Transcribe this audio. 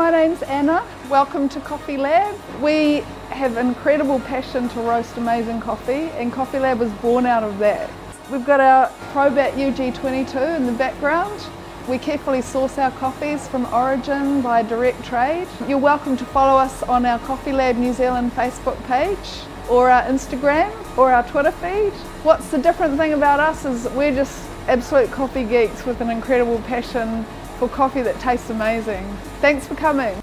my name's Anna. Welcome to Coffee Lab. We have incredible passion to roast amazing coffee and Coffee Lab was born out of that. We've got our Probat UG22 in the background. We carefully source our coffees from origin by direct trade. You're welcome to follow us on our Coffee Lab New Zealand Facebook page or our Instagram or our Twitter feed. What's the different thing about us is we're just absolute coffee geeks with an incredible passion for coffee that tastes amazing. Thanks for coming.